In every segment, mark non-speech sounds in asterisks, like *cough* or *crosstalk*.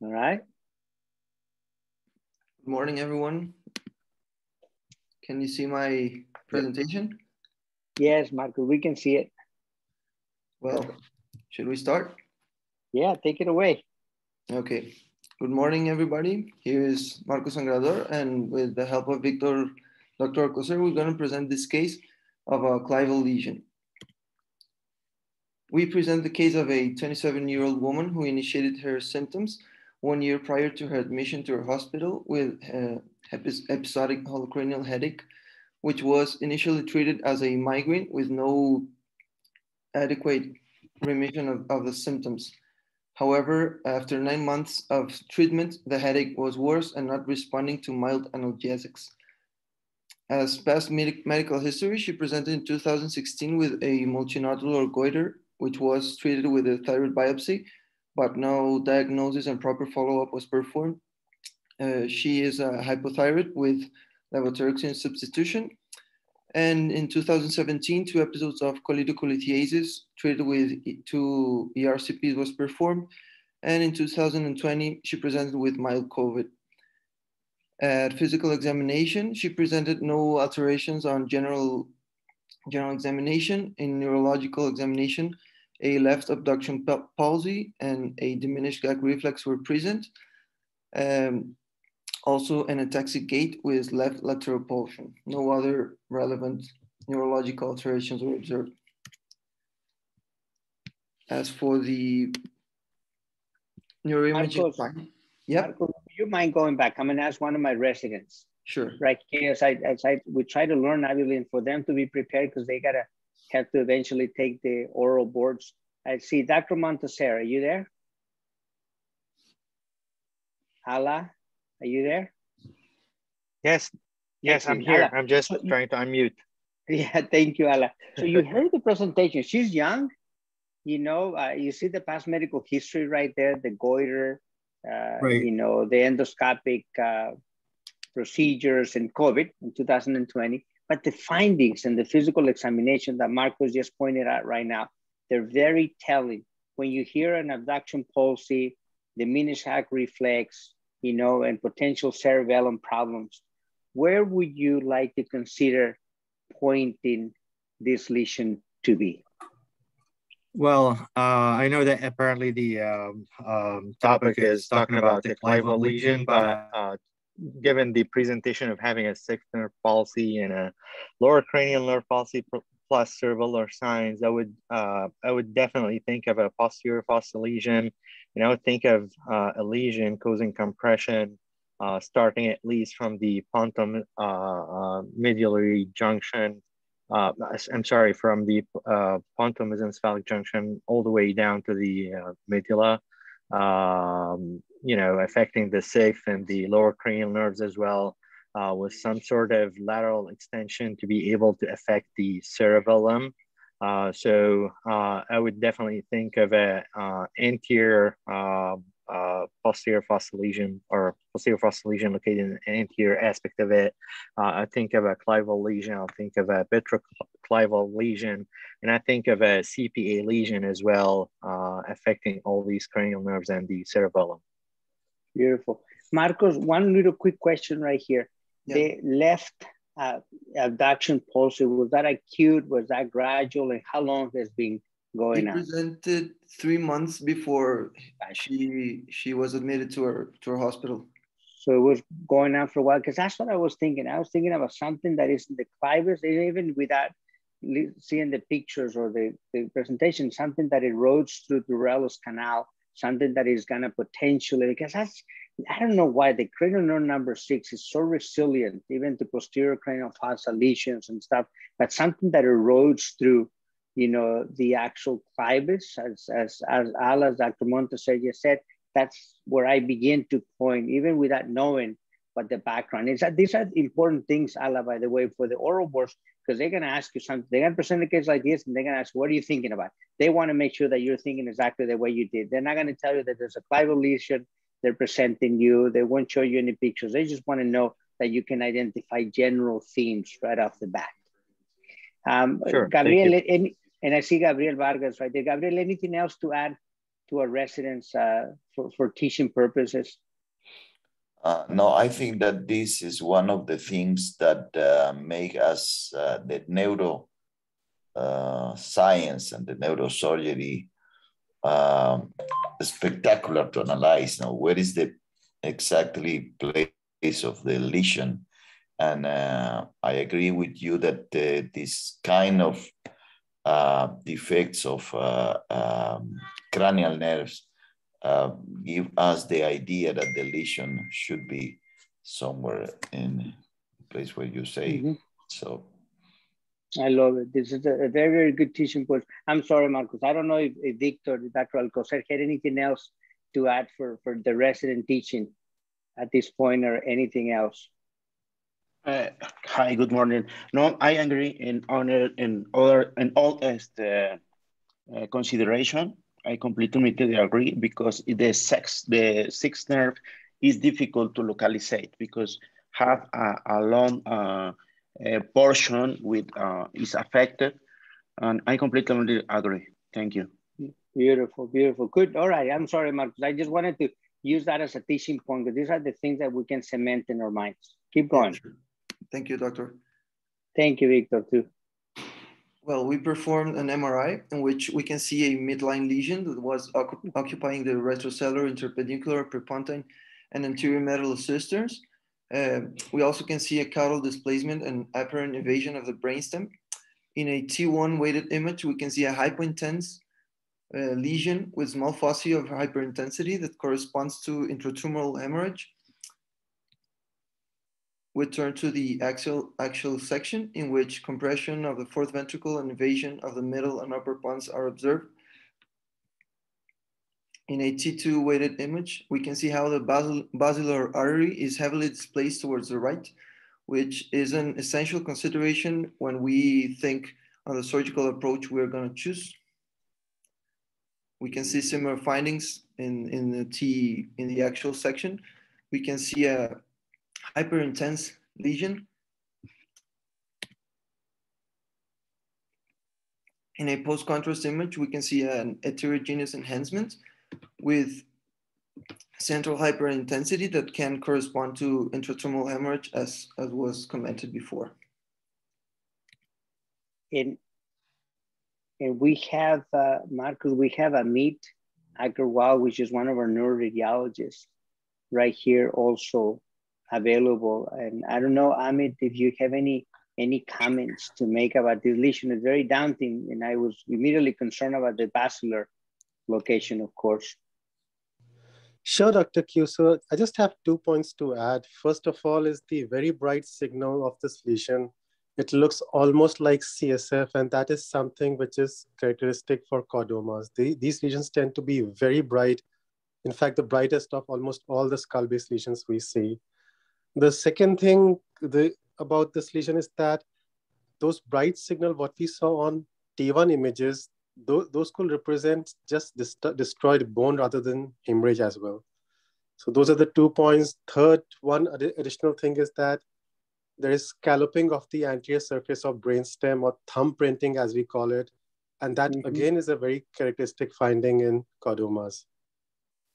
All right. Good morning, everyone. Can you see my presentation? Yes, Marco, we can see it. Well, should we start? Yeah, take it away. Okay. Good morning, everybody. Here is Marco Sangrador, and with the help of Victor, Dr. Alcocer, we're going to present this case of a clival lesion. We present the case of a 27-year-old woman who initiated her symptoms one year prior to her admission to her hospital with uh, episodic holocranial headache, which was initially treated as a migraine with no adequate remission of, of the symptoms. However, after nine months of treatment, the headache was worse and not responding to mild analgesics. As past med medical history, she presented in 2016 with a multinodular goiter, which was treated with a thyroid biopsy but no diagnosis and proper follow-up was performed. Uh, she is a hypothyroid with levothyroxine substitution. And in 2017, two episodes of cholelithiasis treated with two ERCPs was performed. And in 2020, she presented with mild COVID. At physical examination, she presented no alterations on general, general examination. In neurological examination, a left abduction palsy and a diminished gag reflex were present. Um, also an ataxic gait with left lateral pulsion. No other relevant neurological alterations were observed. As for the neuroimaging plan, yeah. Marcos, you mind going back? I'm gonna ask one of my residents. Sure. Right here, as I, as I, we try to learn Naviline for them to be prepared because they gotta have to eventually take the oral boards. I see Dr. Montesera, are you there? Hala, are you there? Yes, yes, I'm here. I'm just so trying to unmute. *laughs* Yeah, thank you, Ala. So you *laughs* heard the presentation. She's young, you know, uh, you see the past medical history right there, the goiter, uh, right. you know, the endoscopic uh, procedures and COVID in 2020. But the findings and the physical examination that Marcos just pointed out right now, they're very telling. When you hear an abduction palsy, diminished hack reflex, you know, and potential cerebellum problems, where would you like to consider pointing this lesion to be? Well, uh, I know that apparently the um, um, topic is talking about the clival lesion, but uh, given the presentation of having a sixth nerve palsy and a lower cranial nerve palsy plus cerebellar signs, I would uh, I would definitely think of a posterior fossa lesion, and I would think of uh, a lesion causing compression, uh, starting at least from the pontum uh, uh, medullary junction. Uh, I'm sorry, from the pontum mesencephalic junction all the way down to the medulla. Um, you know, affecting the safe and the lower cranial nerves as well, uh, with some sort of lateral extension to be able to affect the cerebellum. Uh, so uh, I would definitely think of a uh, anterior um, uh, posterior fossa lesion or posterior fossa lesion located in the anterior aspect of it. I think of a clival lesion. I'll think of a petroclival lesion, and I think of a CPA lesion as well, affecting all these cranial nerves and the cerebellum. Beautiful. Marcos, one little quick question right here. Yeah. The left uh, abduction palsy, was that acute? Was that gradual? And how long has been going he on? presented three months before she she was admitted to her to her hospital. So it was going on for a while because that's what I was thinking. I was thinking about something that is in the clivus, even without seeing the pictures or the, the presentation, something that erodes through the Dorello's canal, something that is gonna potentially because that's I don't know why the cranial nerve number six is so resilient, even to posterior cranial fossa lesions and stuff, but something that erodes through you know, the actual clivus, as, as, as Al, as Dr. Montesega said, that's where I begin to point, even without knowing what the background is. These are important things, Ala, by the way, for the oral boards, because they're going to ask you something. They're going to present a case like this, and they're going to ask, what are you thinking about? They want to make sure that you're thinking exactly the way you did. They're not going to tell you that there's a clival lesion. They're presenting you. They won't show you any pictures. They just want to know that you can identify general themes right off the bat. Um, sure, Gabriel, any, and I see Gabriel Vargas right there. Gabriel, anything else to add to our residents uh, for, for teaching purposes? Uh, no, I think that this is one of the things that uh, make us uh, the neuro uh, science and the neurosurgery um, spectacular to analyze. Now, where is the exactly place of the lesion? And uh, I agree with you that this kind of defects of um, cranial nerves uh, give us the idea that the lesion should be somewhere in a place where you say mm -hmm. so. I love it. This is a, a, very, very good teaching point. I'm sorry, Marcos. I don't know if, if Victor, Dr. Alcocer had anything else to add for, for the resident teaching at this point or anything else. Uh, hi, good morning. No, I agree in honor in other in all as the uh, consideration I completely agree because the sex, the sixth nerve is difficult to localize because have a, a long uh, a portion with uh, is affected, and I completely agree. Thank you. Beautiful, beautiful, good. All right, I'm sorry, Marcos. I just wanted to use that as a teaching point because these are the things that we can cement in our minds. Keep going. Thank you, doctor. Thank you, Victor, too. Well, we performed an MRI in which we can see a midline lesion that was occupying the retrosellar, interpeduncular, prepontine, and anterior medullary cisterns. Uh, we also can see a caudal displacement and apparent invasion of the brainstem. In a T1 weighted image, we can see a hypointense uh, lesion with small foci of hyperintensity that corresponds to intratumoral hemorrhage we turn to the axial, axial section in which compression of the fourth ventricle and invasion of the middle and upper pons are observed. In a T2 weighted image, we can see how the basil, basilar artery is heavily displaced towards the right, which is an essential consideration when we think on the surgical approach we're gonna choose. We can see similar findings in, in the T, in the axial section. We can see a hyperintense lesion. In a post-contrast image, we can see an heterogeneous enhancement with central hyperintensity that can correspond to intratumoral hemorrhage as, as was commented before. And, and we have, uh, Marcus, we have Amit Agarwal, which is one of our neuroradiologists right here also available. And I don't know, Amit, if you have any any comments to make about this lesion. It's very daunting, and I was immediately concerned about the basilar location, of course. Sure, Dr. Q. So I just have two points to add. First of all is the very bright signal of this lesion. It looks almost like CSF, and that is something which is characteristic for chordomas. The, these lesions tend to be very bright. In fact, the brightest of almost all the skull-based lesions we see. The second thing the, about this lesion is that those bright signal, what we saw on T1 images, th those could represent just destroyed bone rather than hemorrhage as well. So those are the two points. Third one ad additional thing is that there is scalloping of the anterior surface of brainstem or thumb printing as we call it. And that mm -hmm. again is a very characteristic finding in chordomas.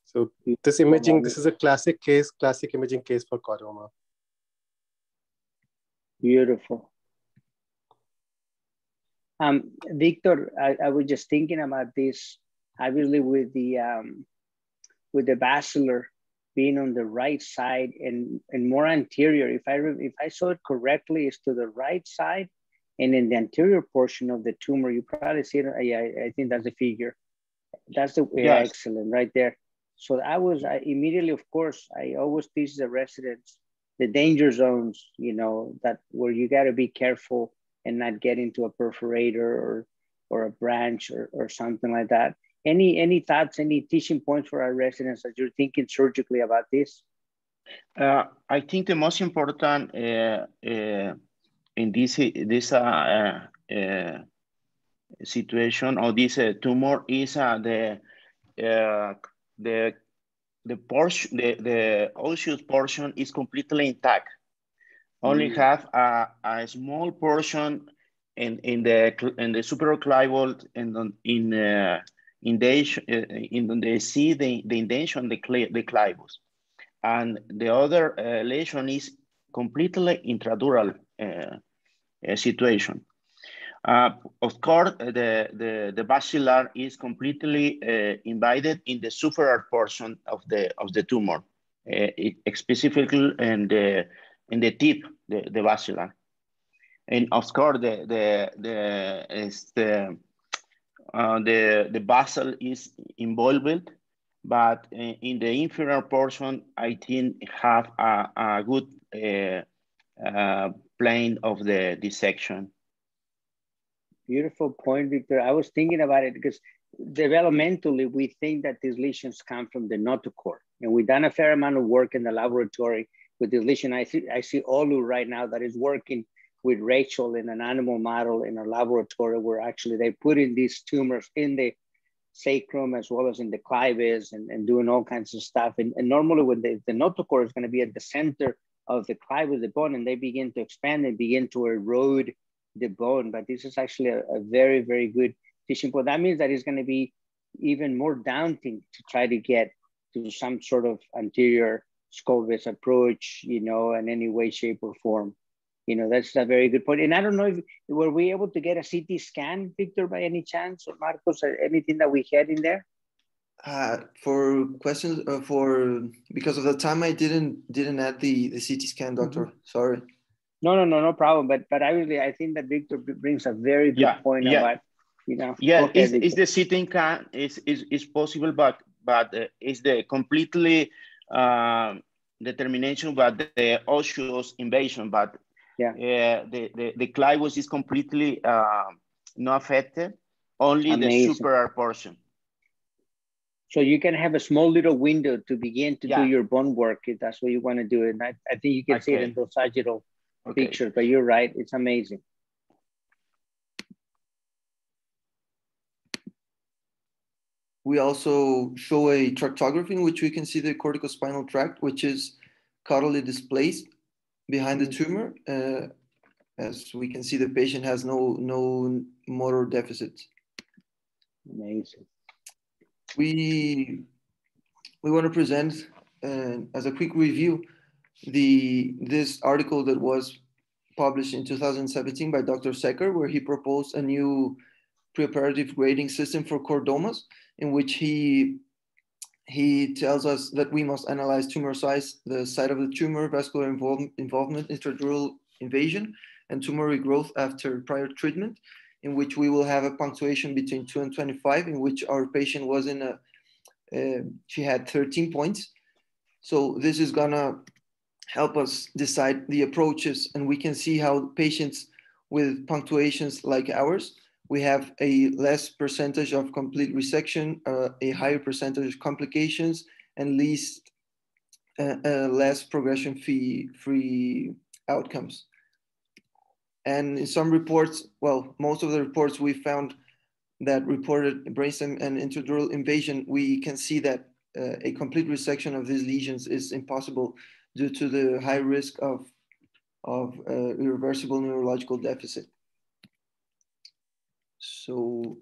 So this imaging, this is a classic case, classic imaging case for chordoma. Beautiful. Um, Victor, I, I, was just thinking about this, obviously with the um, with the basilar being on the right side and, and more anterior. If I if I saw it correctly, it's to the right side, and in the anterior portion of the tumor, you probably see it. I, I think that's the figure. That's the yeah, excellent right there. So I was I immediately, of course, I always teach the residents the danger zones, you know, that where you got to be careful and not get into a perforator or or a branch or, or something like that. Any any thoughts, any teaching points for our residents as you're thinking surgically about this? Uh, I think the most important uh, uh, in this this uh, uh, situation or this uh, tumor is the the the portion the the osseous portion is completely intact. Only mm. have a, a small portion in in the in the superoclival and in uh, indentation, uh, in the see the, the indentation, the, the clivus. And the other uh, lesion is completely intradural uh, uh situation. Uh, of course, the, the, the basilar is completely uh, invited in the superior portion of the, of the tumor, it, specifically in the, in the tip, the, the basilar. And of course, the, the, the, is the, uh, the, the basal is involved, but in the inferior portion, I think have a, a good uh, uh, plane of the dissection. Beautiful point, Victor. I was thinking about it because developmentally, we think that these lesions come from the notochord. And we've done a fair amount of work in the laboratory with this lesion. I see, I see Olu right now that is working with Rachel in an animal model in a laboratory where actually they put in these tumors in the sacrum as well as in the clivus and, and doing all kinds of stuff. And, and normally when the, the notochord is going to be at the center of the clivus, the bone, and they begin to expand and begin to erode the bone. But this is actually a, a very, very good fishing But that means that it's going to be even more daunting to try to get to some sort of anterior base approach, you know, in any way, shape, or form. You know, that's a very good point. And I don't know if were we able to get a CT scan, Victor, by any chance, or Marcos, or anything that we had in there? Uh, for questions uh, for because of the time I didn't didn't add the the CT scan, doctor. Mm-hmm. Sorry. No, no, no, no problem. But but I really I think that Victor brings a very good yeah, point yeah. about you know. Yeah, okay, is, is the CT scan is is is possible, but but uh, is the completely uh, determination about the osseous invasion, but yeah, uh, the, the the clivus is completely uh, not affected, only Amazing. the superior portion. So you can have a small little window to begin to yeah. do your bone work if that's what you want to do. And I, I think you can okay. see it in those sagittal okay. pictures, but you're right, it's amazing. We also show a tractography in which we can see the corticospinal tract, which is caudally displaced behind the mm-hmm. tumor. Uh, as we can see, the patient has no, no motor deficit. Amazing. We, we want to present uh, as a quick review the this article that was published in 2017 by Dr. Secker, where he proposed a new preoperative grading system for chordomas, in which he he tells us that we must analyze tumor size, the site of the tumor, vascular involve, involvement, intradural invasion, and tumor regrowth after prior treatment, in which we will have a punctuation between 2 and 25, in which our patient was in a, uh, she had 13 points. So this is gonna help us decide the approaches and we can see how patients with punctuations like ours, we have a less percentage of complete resection, uh, a higher percentage of complications, and least uh, uh, less progression free, free outcomes. And in some reports, well, most of the reports we found that reported brainstem and intradural invasion, we can see that uh, a complete resection of these lesions is impossible due to the high risk of, of uh, irreversible neurological deficit. So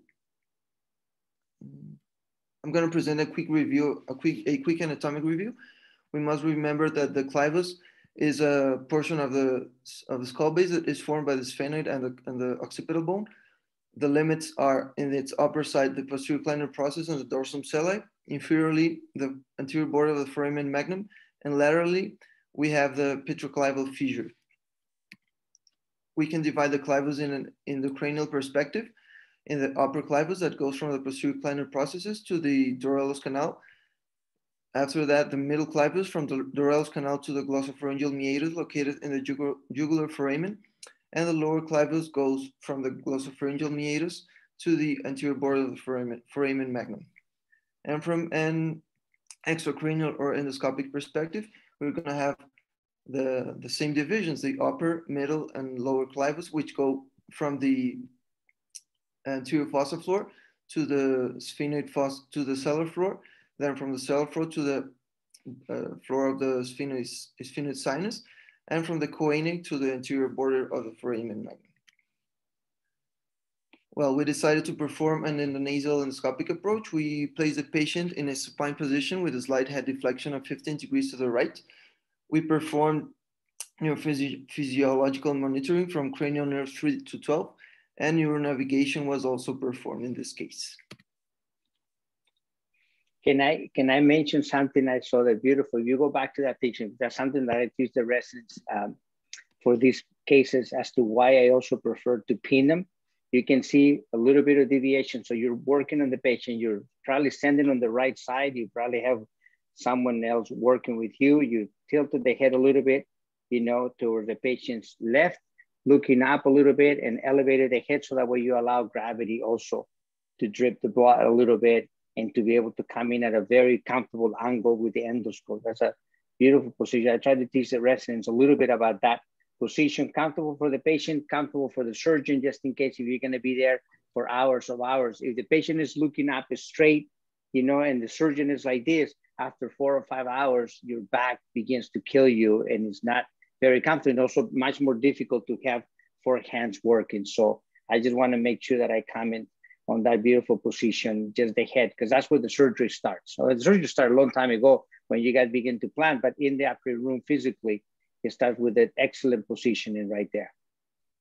I'm going to present a quick review, a quick, a quick anatomic review. We must remember that the clivus is a portion of the, of the skull base that is formed by the sphenoid and the, and the occipital bone. The limits are in its upper side, the posterior incliner process and the dorsum sellae, inferiorly, the anterior border of the foramen magnum, and laterally, we have the petroclival fissure. We can divide the clivus in, an, in the cranial perspective in the upper clivus that goes from the posterior incliner processes to the Dorellos canal. After that, the middle clivus from the Dorellos canal to the glossopharyngeal meatus located in the jugular, jugular foramen. And the lower clivus goes from the glossopharyngeal meatus to the anterior border of the foramen, foramen magnum. And from an extracranial or endoscopic perspective, we're going to have the, the same divisions, the upper, middle, and lower clivus, which go from the anterior fossa floor to the sphenoid fossa, to the sellar floor, then from the sellar floor to the uh, floor of the sphenoid, sphenoid sinus, and from the choanate to the anterior border of the foramen magnum. Well, we decided to perform an endonasal endoscopic approach. We placed the patient in a supine position with a slight head deflection of 15 degrees to the right. We performed neurophysiological monitoring from cranial nerves 3 to 12, and neuronavigation was also performed in this case. Can I can I mention something I saw that beautiful? You go back to that picture. That's something that I teach the residents um, for these cases as to why I also prefer to pin them. You can see a little bit of deviation. So you're working on the patient. You're probably standing on the right side. You probably have someone else working with you. You tilted the head a little bit, you know, towards the patient's left, looking up a little bit and elevated the head so that way you allow gravity also to drip the blood a little bit and to be able to come in at a very comfortable angle with the endoscope. That's a beautiful position. I try to teach the residents a little bit about that position, comfortable for the patient, comfortable for the surgeon, just in case if you're gonna be there for hours of hours. If the patient is looking up straight, you know, and the surgeon is like this, after four or five hours, your back begins to kill you and it's not very comfortable. also much more difficult to have four hands working. So I just wanna make sure that I comment on that beautiful position, just the head, because that's where the surgery starts. So the surgery started a long time ago when you guys begin to plan, but in the operating room physically, it starts with an excellent positioning right there.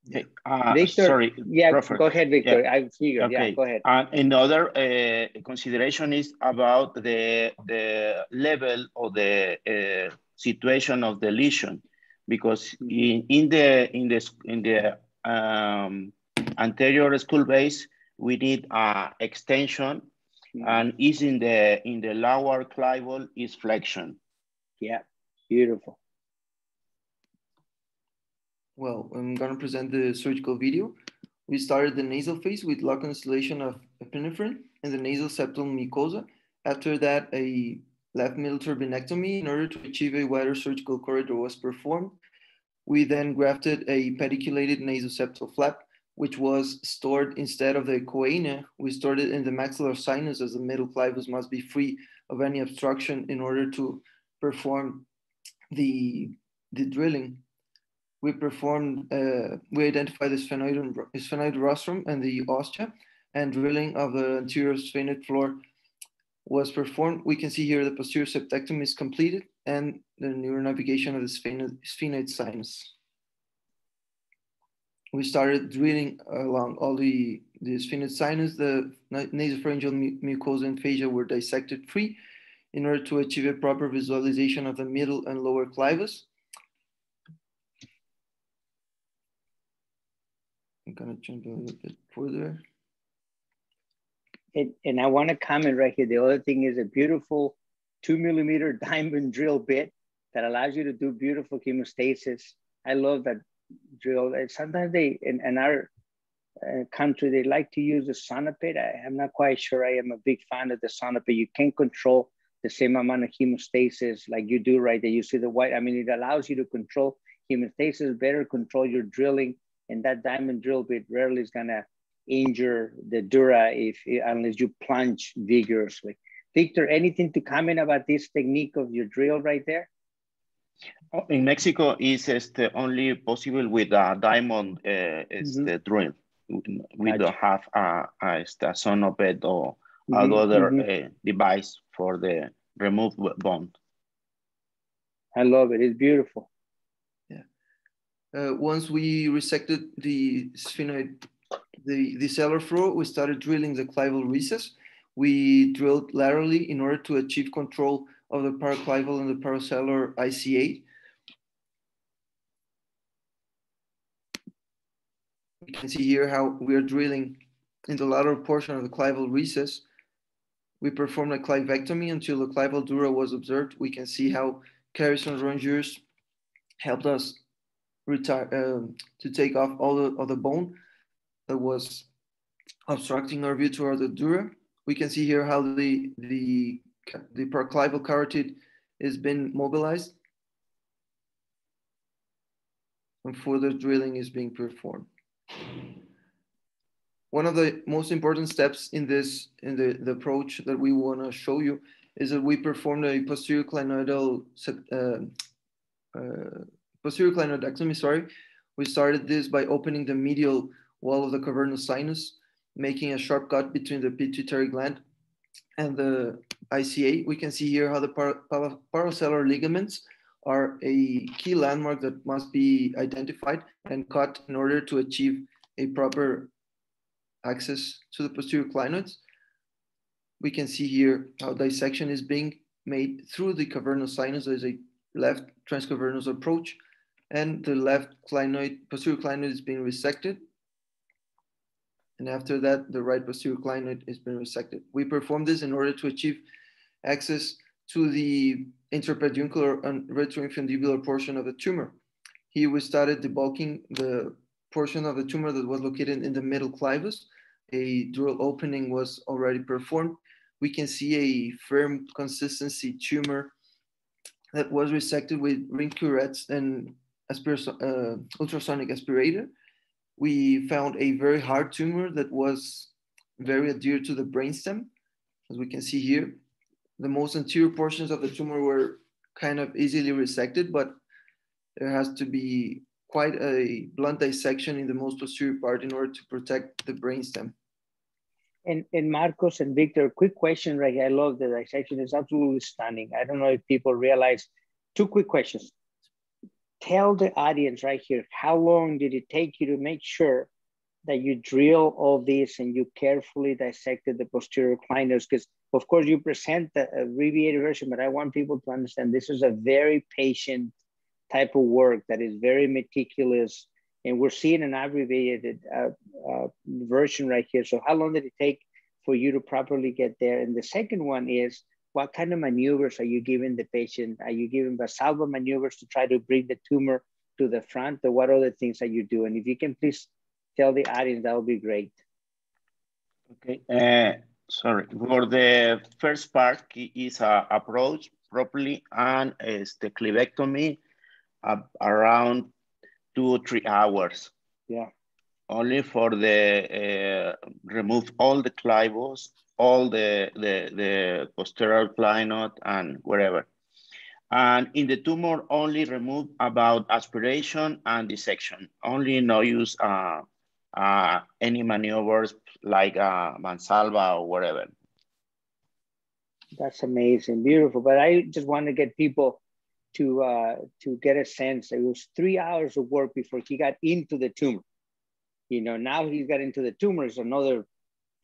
Okay. Uh, Victor, sorry. Yeah, go ahead, Victor. Yeah. I figured. Okay. Yeah, go ahead. And another uh, consideration is about the the level of the uh, situation of the lesion, because in, in the in the in the um, anterior skull base, we need uh, extension mm -hmm. and is in the in the lower clival is flexion. Yeah, beautiful. Well, I'm gonna present the surgical video. We started the nasal phase with local installation of epinephrine in the nasal septal mucosa. After that, a left middle turbinectomy in order to achieve a wider surgical corridor was performed. We then grafted a pediculated nasoseptal flap which was stored instead of the choana, we stored it in the maxillar sinus as the middle clivus must be free of any obstruction in order to perform the, the drilling. We performed, uh, we identified the sphenoid, sphenoid rostrum and the ostia and drilling of the anterior sphenoid floor was performed. We can see here the posterior septectomy is completed and the neuronavigation of the sphenoid, sphenoid sinus we started drilling along all the, the sphenoid sinus, the nasopharyngeal mucosa and fascia were dissected free in order to achieve a proper visualization of the middle and lower clivus. I'm gonna jump a little bit further. And, and I wanna comment right here. The other thing is a beautiful two millimeter *laughs* diamond drill bit that allows you to do beautiful hemostasis. I love that drill. And Sometimes they, in, in our uh, country, they like to use the Sonopet. I, am not quite sure I am a big fan of the Sonopet. You can control the same amount of hemostasis like you do right there. You see the white, I mean, it allows you to control hemostasis, better control your drilling. And that diamond drill bit rarely is gonna injure the dura if unless you plunge vigorously. Victor, anything to comment about this technique of your drill right there? Oh, in Mexico, is este, only possible with a diamond uh, este, mm -hmm. drill. We gotcha. don't have a, a, a sonopet or mm -hmm. other mm -hmm. uh, device for the remove bond. I love it. It's beautiful. Uh, once we resected the sphenoid, the, the sellar floor, we started drilling the clival recess. We drilled laterally in order to achieve control of the paraclival and the parasellar ICA. You can see here how we are drilling in the lateral portion of the clival recess. We performed a clivectomy until the clival dura was observed. We can see how Kerrison rongeurs helped us retire, uh, to take off all the, of the bone that was obstructing our view toward the dura. We can see here how the, the the paraclival carotid has been mobilized and further drilling is being performed. One of the most important steps in this, in the, the approach that we want to show you is that we performed a posterior clinoidal, uh, uh, posterior clinoidectomy, sorry. We started this by opening the medial wall of the cavernous sinus making a sharp cut between the pituitary gland and the ICA. We can see here how the par par ligaments are a key landmark that must be identified and cut in order to achieve a proper access to the posterior clinoids. We can see here how dissection is being made through the cavernous sinus. as a left transcavernous approach and the left clinoid, posterior clinoid is being resected. And after that, the right posterior clinoid is being resected. We perform this in order to achieve access to the interpeduncular and retroinfundibular portion of the tumor. Here we started debulking the portion of the tumor that was located in the middle clivus. A dural opening was already performed. We can see a firm consistency tumor that was resected with ring curettes and uh, ultrasonic aspirator. We found a very hard tumor that was very adhered to the brainstem, as we can see here. The most anterior portions of the tumor were kind of easily resected, but there has to be quite a blunt dissection in the most posterior part in order to protect the brainstem. And, and Marcos and Victor, quick question right. I love the dissection. It's absolutely stunning. I don't know if people realize. Two quick questions. Tell the audience right here, how long did it take you to make sure that you drill all this and you carefully dissected the posterior clinos? Because of course you present the abbreviated version, but I want people to understand this is a very patient type of work that is very meticulous. And we're seeing an abbreviated uh, uh, version right here. So how long did it take for you to properly get there? And the second one is, what kind of maneuvers are you giving the patient? Are you giving Valsalva maneuvers to try to bring the tumor to the front or what other things are you doing? If you can please tell the audience, that would be great. Okay, uh, sorry. For the first part is uh, approach properly and is the clivectomy uh, around two or three hours. Yeah. Only for the uh, remove all the clivus, all the, the, the posterior clinoid and wherever. And in the tumor, only remove about aspiration and dissection. Only no use uh, uh, any maneuvers like uh, Valsalva or whatever. That's amazing, beautiful. But I just want to get people to uh, to get a sense. It was three hours of work before he got into the tumor. You know, now he's got into the tumor. It's another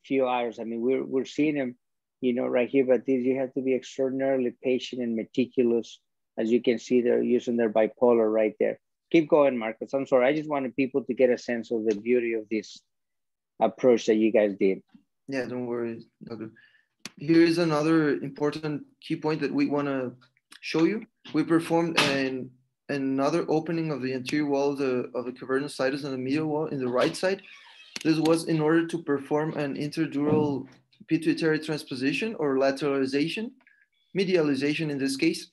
few hours. I mean, we're we're seeing him, you know, right here. But this, you have to be extraordinarily patient and meticulous. As you can see, they're using their bipolar right there. Keep going, Marcus. I'm sorry. I just wanted people to get a sense of the beauty of this approach that you guys did. Yeah, don't worry. Okay. Here is another important key point that we want to show you. We performed an another opening of the anterior wall of the, of the cavernous sinus and the medial wall in the right side. This was in order to perform an interdural pituitary transposition or lateralization, medialization in this case.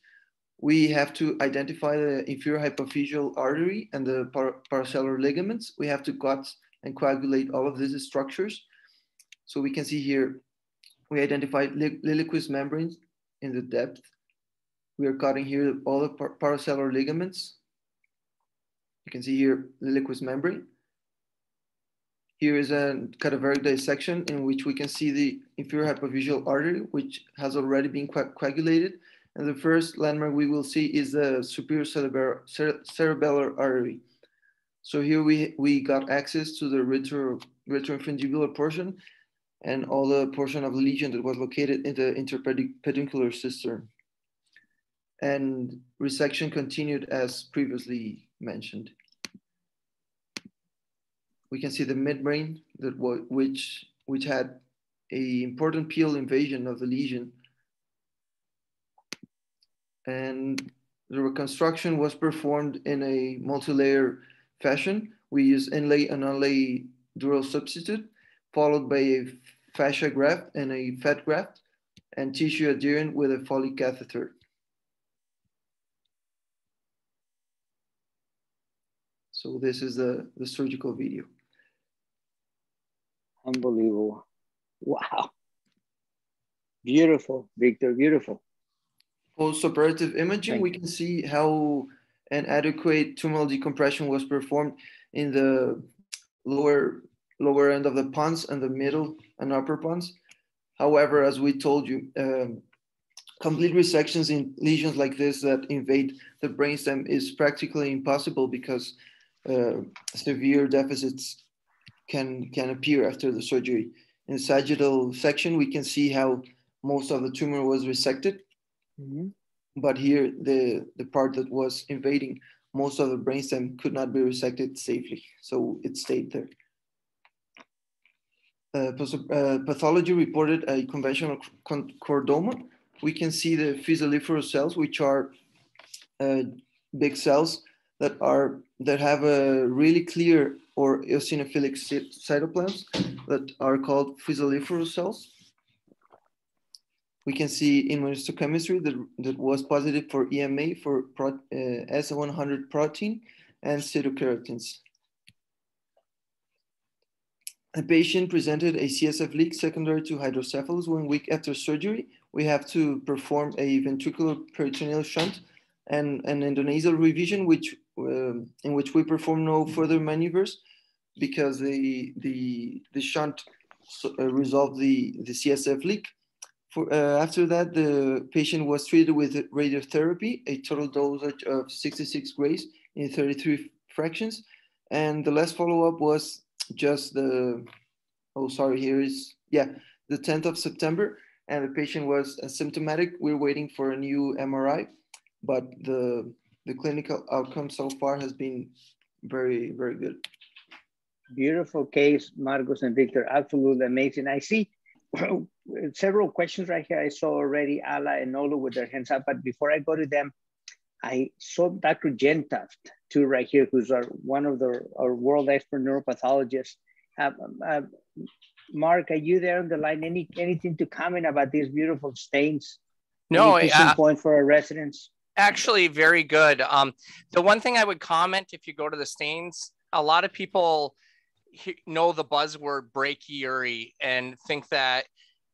We have to identify the inferior hypophyseal artery and the par parasellar ligaments. We have to cut and coagulate all of these structures. So we can see here, we identified Liliequist membranes in the depth we are cutting here all the par parasellar ligaments. You can see here Liliequist membrane. Here is a cadaveric dissection in which we can see the inferior hypophyseal artery, which has already been co coagulated. And the first landmark we will see is the superior cerebellar, cerebellar artery. So here we, we got access to the retro, retroinfundibular portion and all the portion of the lesion that was located in the interpeduncular cistern and resection continued as previously mentioned. We can see the midbrain that which which had a important peel invasion of the lesion. And the reconstruction was performed in a multi-layer fashion. We use inlay and onlay dural substitute, followed by a fascia graft and a fat graft, and tissue adherent with a Foley catheter. So this is the, the surgical video. Unbelievable. Wow. Beautiful, Victor, beautiful. Post-operative imaging, Thank we can see how an adequate tumoral decompression was performed in the lower lower end of the pons and the middle and upper pons. However, as we told you, um, complete resections in lesions like this that invade the brainstem is practically impossible because uh, severe deficits can, can appear after the surgery. In sagittal section, we can see how most of the tumor was resected. Mm -hmm. But here, the, the part that was invading most of the brainstem could not be resected safely. So it stayed there. Uh, uh, pathology reported a conventional chordoma. We can see the physaliferous cells, which are uh, big cells that are that have a really clear or eosinophilic cytoplasms that are called physaliferous cells. We can see in immunohistochemistry that, that was positive for EMA for pro, uh, S100 protein and cytokeratins. A patient presented a CSF leak secondary to hydrocephalus one week after surgery. We have to perform a ventricular peritoneal shunt and an endonasal revision, which in which we perform no further maneuvers because the the the shunt uh, resolved the the CSF leak. For, uh, after that, the patient was treated with radiotherapy, a total dosage of 66 grays in 33 fractions, and the last follow-up was just the, oh, sorry, here is, yeah, the 10th of September, and the patient was asymptomatic. We're waiting for a new MRI, but the, the clinical outcome so far has been very, very good. Beautiful case, Marcos and Victor, absolutely amazing. I see several questions right here. I saw already Ala and Olu with their hands up, but before I go to them, I saw Dr. Jentoft too right here, who's our, one of the our world expert neuropathologists. Uh, uh, Mark, are you there on the line? Any anything to comment about these beautiful stains? No, Any uh, point for our residents. Actually, very good. Um, the one thing I would comment if you go to the stains, a lot of people know the buzzword brachyury and think that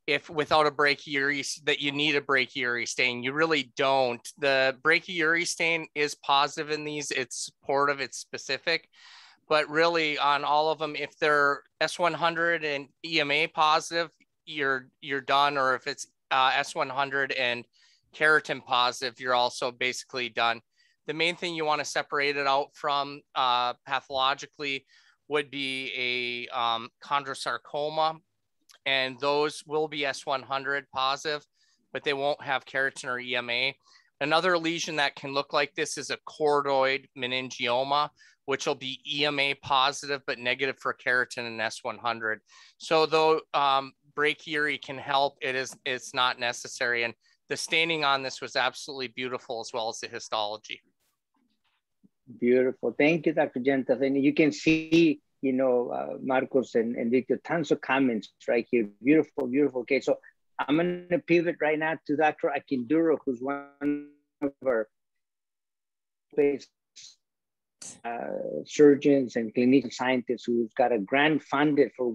if without a brachyury that you need a brachyury stain. You really don't. The brachyury stain is positive in these. It's supportive. It's specific. But really, on all of them, if they're S100 and EMA positive, you're you're done. Or if it's uh, S100 and keratin positive, you're also basically done. The main thing you want to separate it out from uh, pathologically would be a um, chondrosarcoma and those will be S100 positive, but they won't have keratin or EMA. Another lesion that can look like this is a chordoid meningioma, which will be EMA positive but negative for keratin and S100. So though um, brachyury can help, it is it's not necessary. And the staining on this was absolutely beautiful as well as the histology. Beautiful. Thank you, Dr. Jentoft. And you can see you know, uh, Marcos and, and Victor, tons of comments right here. Beautiful, beautiful case. So I'm going to pivot right now to Dr. Akinduro, who's one of our uh, surgeons and clinical scientists who's got a grant funded for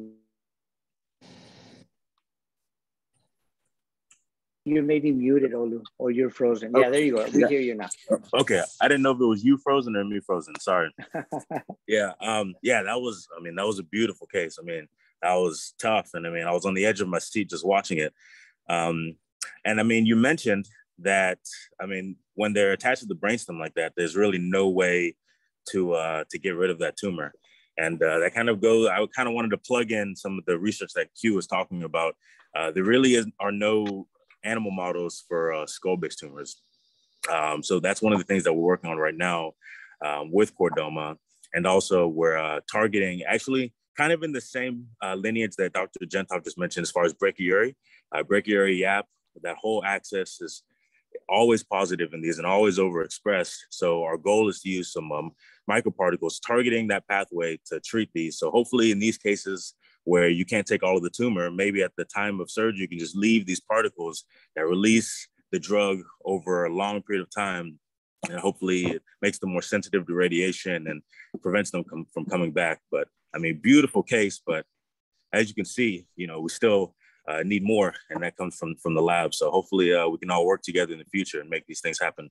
you may be muted, Olu, or you're frozen. Yeah, there you go. We yeah. hear you now. Okay, I didn't know if it was you frozen or me frozen. Sorry. *laughs* yeah, um, yeah, that was. I mean, that was a beautiful case. I mean, that was tough, and I mean, I was on the edge of my seat just watching it. Um, and I mean, you mentioned that. I mean, when they're attached to the brainstem like that, there's really no way to uh, to get rid of that tumor. And uh, that kind of goes. I kind of wanted to plug in some of the research that Q was talking about. Uh, there really is, are no animal models for uh, skull-base tumors. Um, so that's one of the things that we're working on right now um, with chordoma. And also we're uh, targeting actually kind of in the same uh, lineage that Dr. Jentoft just mentioned as far as brachyury. Uh, YAP, that whole axis is always positive in these and always overexpressed. So our goal is to use some um, microparticles targeting that pathway to treat these. So hopefully in these cases, where you can't take all of the tumor. Maybe at the time of surgery, you can just leave these particles that release the drug over a long period of time. And hopefully it makes them more sensitive to radiation and prevents them com- from coming back. But I mean, beautiful case, but as you can see, you know, we still uh, need more, and that comes from from the lab. So hopefully, uh, we can all work together in the future and make these things happen.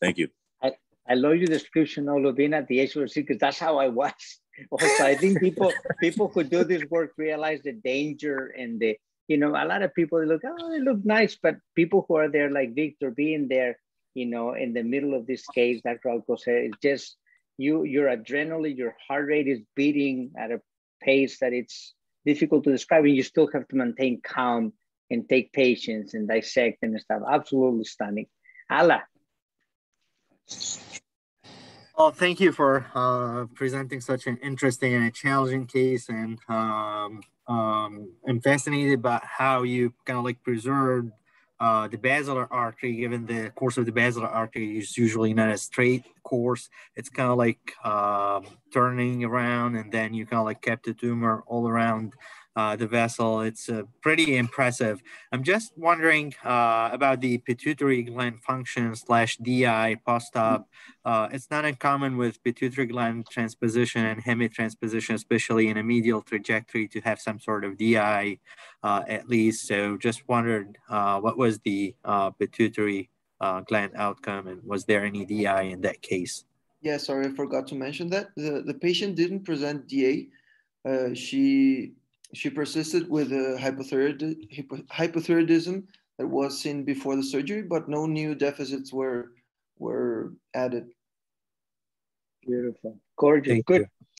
Thank you. I, I love your description being at the HRC because that's how I was *laughs* also, I think people people who do this work realize the danger and the you know a lot of people look oh they look nice, but people who are there like Victor being there, you know, in the middle of this case, Dr. Alcocer, it's just you your adrenaline, your heart rate is beating at a pace that it's difficult to describe, and you still have to maintain calm and take patience and dissect and stuff. Absolutely stunning. Ala. Well, thank you for uh, presenting such an interesting and a challenging case, and um, um, I'm fascinated about how you kind of like preserved uh, the basilar artery, given the course of the basilar artery is usually not a straight course. It's kind of like um, turning around, and then you kind of like kept the tumor all around uh, the vessel. It's uh, pretty impressive. I'm just wondering uh, about the pituitary gland function slash DI post-op. Uh, it's not uncommon with pituitary gland transposition and hemitransposition, especially in a medial trajectory to have some sort of DI uh, at least. So just wondered uh, what was the pituitary gland outcome and was there any DI in that case? Yeah, sorry, I forgot to mention that. The, the patient didn't present DA. she she persisted with a hypothyroid, hypothyroidism that was seen before the surgery, but no new deficits were were added. Beautiful, gorgeous, Thank good. You.